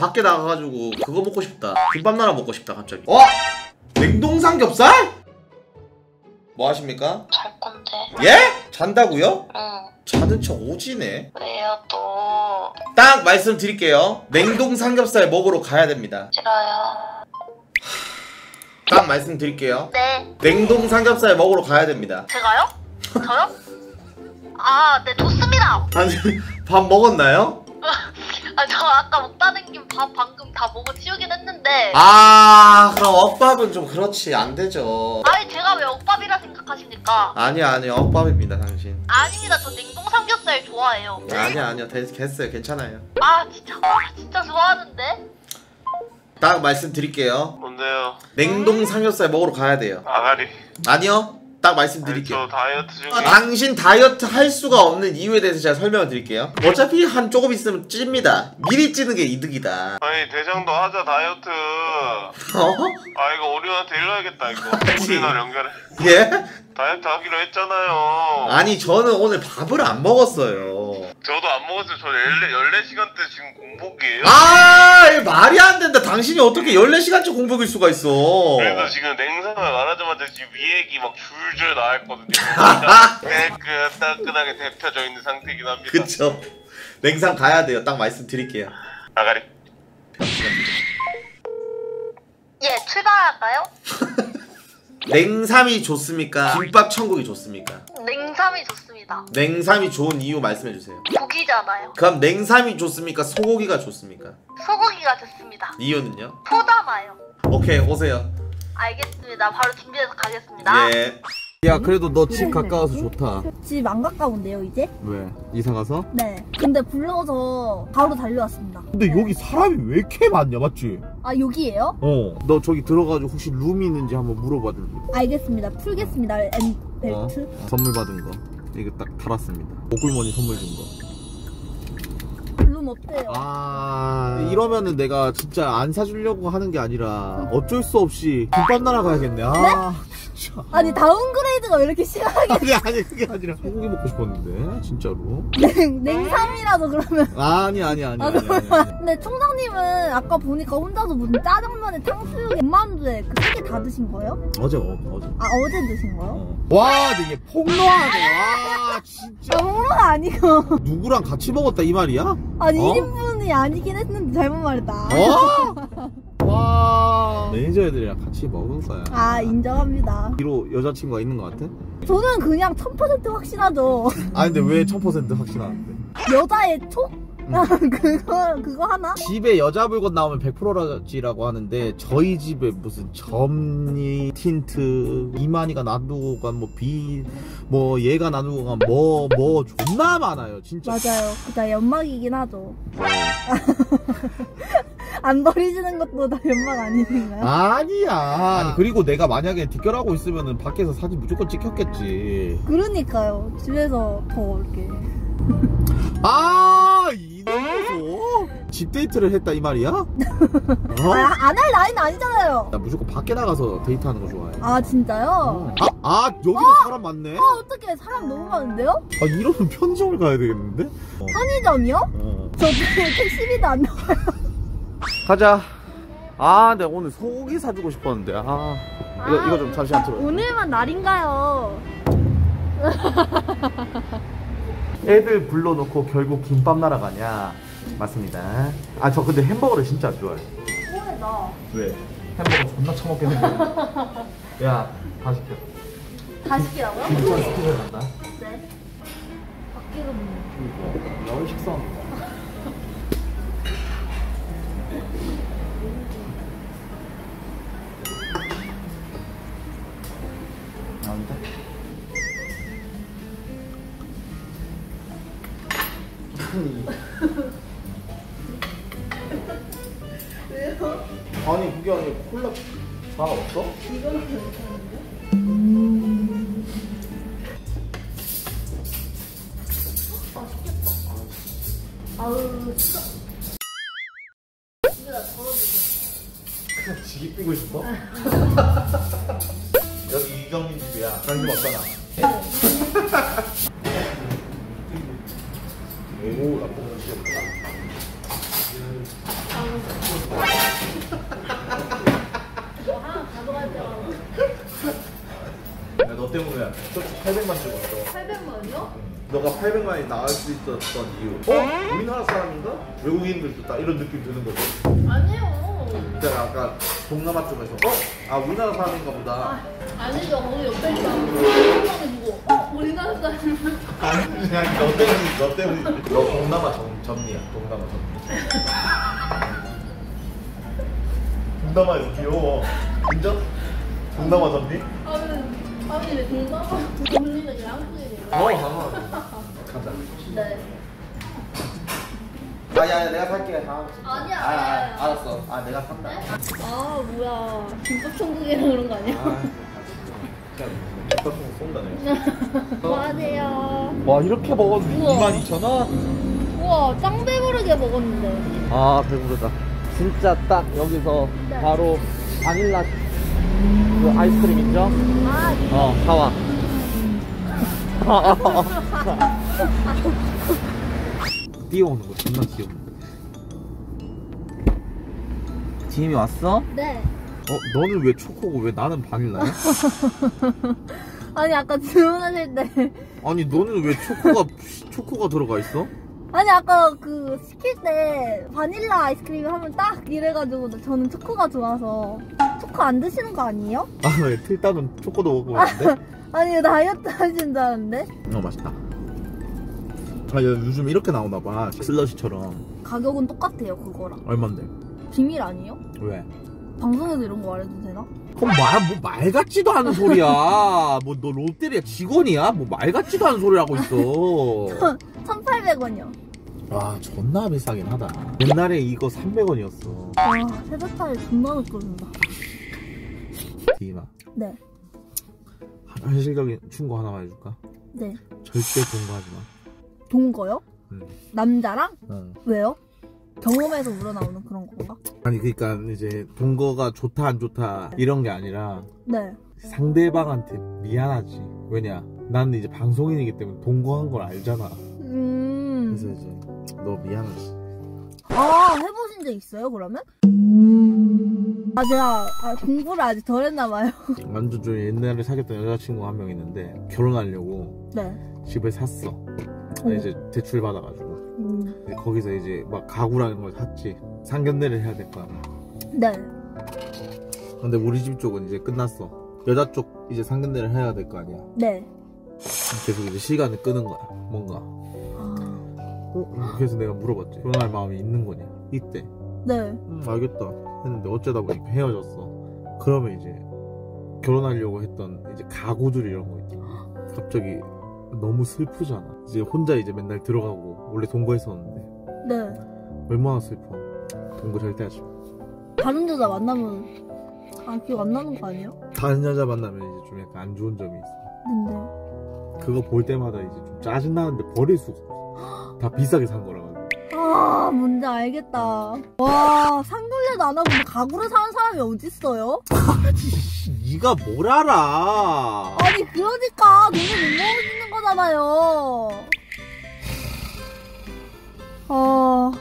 밖에 나가가지고 그거 먹고 싶다. 김밥 나라 먹고 싶다 갑자기. 어? 냉동 삼겹살? 뭐 하십니까? 잘 건데. 예? 잔다고요? 응. 자는 척 오지네. 왜요 또? 딱 말씀드릴게요. 냉동 삼겹살 먹으러 가야 됩니다. 싫어요. 딱 말씀드릴게요. 네. 냉동 삼겹살 먹으러 가야 됩니다. 제가요? 저요? 아, 네 좋습니다. 아니 밥 먹었나요? 아, 저 아까 먹다는 김밥 방금 다 먹어 치우긴 했는데. 아 그럼 억밥은 좀 그렇지 안 되죠. 아니 제가 왜 억밥이라 생각하십니까? 아니야 아니야 억밥입니다 당신. 아닙니다. 저 냉동 삼겹살 좋아해요. 아니야 아니야 됐, 됐어요 괜찮아요. 아 진짜 아, 진짜 좋아하는데. 딱 말씀드릴게요. 뭔데요? 냉동 삼겹살 먹으러 가야 돼요. 아가리. 아니요. 딱 아니, 말씀드릴게요. 저 다이어트 중에. 아, 당신 다이어트 할 수가 없는 이유에 대해서 제가 설명을 드릴게요. 어차피 한 조금 있으면 찝니다. 미리 찌는 게 이득이다. 아니 대장도 하자 다이어트. 어? 아 이거 오리온한테 일러야겠다 이거. 아니. 오리온 연결해. 예? 다이어트 하기로 했잖아요. 아니 저는 오늘 밥을 안 먹었어요. 저도 안 먹었어요. 저 14, 14시간 때 지금 공복이에요. 아, 이거 말이 안 된다. 당신이 어떻게 14시간째 공복일 수가 있어. 그래서 지금 냉상을 말하자마자 지금 위액이 막 줄줄 나왔거든요. 깨끗따끈하게 데펴져 있는 상태이긴 합니다. 그쵸. 냉상 가야 돼요. 딱 말씀드릴게요. 아가리. 예, 출발할까요? 냉삼이 좋습니까? 김밥 천국이 좋습니까? 냉삼이 좋습니다. 냉삼이 좋은 이유 말씀해 주세요. 고기잖아요. 그럼 냉삼이 좋습니까? 소고기가 좋습니까? 소고기가 좋습니다. 이유는요? 포담아요. 오케이, 오세요. 알겠습니다. 바로 준비해서 가겠습니다. 예. 야, 그래도 너 집 가까워서 좋다. 집 안 가까운데요 이제? 왜? 이사 가서? 네 근데 불러서 바로 달려왔습니다 근데 여기 사람이 왜 이렇게 많냐, 맞지? 아 여기에요? 어. 너 저기 들어가지고 혹시 룸 있는지 한번 물어봐 줄래? 알겠습니다 풀겠습니다 M 벨트 어? 선물 받은 거. 이거 딱 달았습니다. 목굴머니 선물 준 거. 룸 어때요? 아 이러면은 내가 진짜 안 사주려고 하는 게 아니라 어쩔 수 없이 김밥 나라 가야겠네. 아 진짜. 아니 다운그레이드가 왜 이렇게 심하게 아니 아니 그게 아니라 소고기 먹고 싶었는데 진짜로. 냉, 냉삼이 라도 그러면 아니 아니 아니 아, 아니 아니. 아니. 근데 총장님은 아까 보니까 혼자서 무슨 짜장면에 탕수육에 군만두에 그세개다 드신 거예요? 어제 어, 어제. 아 어제 드신 거예요? 어. 와 근데 얘 폭로하네. 와 진짜. 아 홍로가 아니고 누구랑 같이 먹었다 이 말이야? 아니 어? 1인분이 아니긴 했는데 잘못 말했다 어? 와 매니저 애들이랑 같이 먹은 거야. 아 인정합니다 뒤로 여자친구가 있는 것 같아? 저는 그냥 1000% 확신하죠 아 근데 왜 1000% 확신하는데? 여자의 촉? 그거 그거 하나? 집에 여자 물건 나오면 100%라지라고 하는데 저희 집에 무슨 점니 틴트 이만희가 놔두고 간뭐 비 뭐 얘가 놔두고 간 뭐뭐 뭐 존나 많아요 진짜. 맞아요. 그다 연막이긴 하죠. 안 버리시는 것도 다 연막 아니신가요? 아니야. 아니 그리고 내가 만약에 뒷결하고 있으면은 밖에서 사진 무조건 찍혔겠지. 그러니까요. 집에서 더 이렇게 아 이놈소 집 데이트를 했다 이 말이야? 어? 아, 안 할 나이는 아니잖아요 나 무조건 밖에 나가서 데이트하는 거 좋아해 아 진짜요? 아, 아 여기도 사람 많네 아 어떻게 사람 너무 많은데요? 아 이러면 편의점을 가야 되겠는데? 어. 편의점이요? 어. 저 택시비도 안 나와요 가자. 아, 내가 오늘 소고기 사주고 싶었는데. 아, 이거 이거 좀 잠시만 들어. 오늘만 날인가요? 애들 불러놓고 결국 김밥 날아가냐? 맞습니다. 아, 저 근데 햄버거를 진짜 안 좋아해. 뭐해 나 왜? 햄버거 존나 처먹겠는데. 야, 다 시켜. 다 시키라고요? 김밥 스티커 간다. 네 너무 식성. 나온다. 왜요? 아니 그게 아니라 콜라 잘 없어? 아우 진짜 그냥 지기 뛰고 싶어? 여기 이경민 집이야. 관심 없잖아. 오, 나쁜 거 없다. 야너 때문에 솔직히 800만 찍었어 800만이요? 너가 800만이 나올 수 있었던 이유 어? 우리나라 사람인가? 외국인들도 딱 이런 느낌 드는 거지 아니에요. 내가 아까 동남아 쪽에서 어? 아 우리나라 사람인가 보다 아 니죠. 거기 옆에 있잖아. 800만이 누구? 어? 우리나라 사람. 아니 그냥 너 때문이지 너 때문이지 너 동남아 전, 전미야 동남아 전미 동남아에서 귀여워 인정? 동남아 전미? 아니, 아니, 왜 동남아? 언니는 양수이래요. 어 상관없어 가자 네. 아야 내가 살게 아, 아니야, 아, 아, 아니야. 알았어 아 내가 산다 아, 뭐야. 김밥 천국이랑 그런 거 아니야? 아 그냥 국가통 쏜다 내가 뭐 하세요? 와 이렇게 먹었는데 우와. 22,000원? 우와, 짱 배부르게 먹었는데. 아 배부르다 진짜 딱 여기서 네. 바로 바닐라 그 아이스크림 인정? 아, 어 사와 뛰어오는 거 존나 귀엽네 지임이 왔어? 네. 어 너는 왜 초코고 왜 나는 바닐라야? 아니, 아까 주문하실 때. 아니 너는 왜 초코가 초코가 들어가 있어? 아니, 아까 그 시킬 때 바닐라 아이스크림 하면 딱 이래가지고 저는 초코가 좋아서. 초코 안 드시는 거 아니에요? 아왜 틀따는 초코도 먹고 있는데? 아니, 다이어트 하신다는데? 어 맛있다 아 요- 요즘 이렇게 나오나 봐 슬러시처럼 가격은 똑같아요, 그거랑. 얼만데? 비밀 아니에요? 왜? 방송에서 이런 거 말해도 되나? 그럼 말, 뭐, 말 같지도 않은 소리야. 뭐, 너 롯데리아 직원이야? 뭐, 말 같지도 않은 소리 하고 있어. 1,800원이요. 와, 존나 비싸긴 하다. 옛날에 이거 300원이었어. 와, 세뱃살이 존나 높거든요. 디마. 네. 현실적인 충고 하나만 해줄까? 네. 절대 동거하지 마. 동거요? 응. 남자랑? 어. 왜요? 경험에서 우러나오는 그런 건가? 아니, 그니까, 이제, 동거가 좋다, 안 좋다, 이런 게 아니라, 네. 상대방한테 미안하지. 왜냐? 나는 이제 방송인이기 때문에 동거한 걸 알잖아. 음. 그래서 이제, 너 미안하지. 아, 해보신 적 있어요, 그러면? 아, 제가 아, 공부를 아직 덜 했나 봐요. 완전 좀 옛날에 사귀었던 여자친구 한 명 있는데, 결혼하려고 네. 집을 샀어. 오. 이제 대출 받아가지고. 음. 이제 거기서 이제 막 가구라는 걸 샀지. 상견례를 해야 될 거 아니야. 네. 근데 우리 집 쪽은 이제 끝났어. 여자 쪽 이제 상견례를 해야 될 거 아니야. 네. 계속 이제 시간을 끄는 거야. 뭔가. 아, 어? 그래서 내가 물어봤지. 결혼할 마음이 있는 거냐. 이때. 네. 음, 알겠다. 했는데 어쩌다 보니까 헤어졌어. 그러면 이제 결혼하려고 했던 이제 가구들 이런 거 있잖아. 갑자기 너무 슬프잖아. 이제 혼자 이제 맨날 들어가고 원래 동거했었는데 네. 얼마나 슬퍼. 동거 절대 하지 마. 다른 여자 만나면 아, 기억 안 나는 거 아니에요? 다른 여자 만나면 이제 좀 약간 안 좋은 점이 있어. 근데요. 그거 볼 때마다 이제 좀 짜증 나는데 버릴 수가 없어. 다 비싸게 산 거라 가지고. 아, 뭔지 알겠다. 와, 상견례도 안 하고 뭐 가구를 사는 사람이 어딨어요? 네가 뭘 알아? 아니, 그러니까 돈을 못 있는 거잖아요. 아,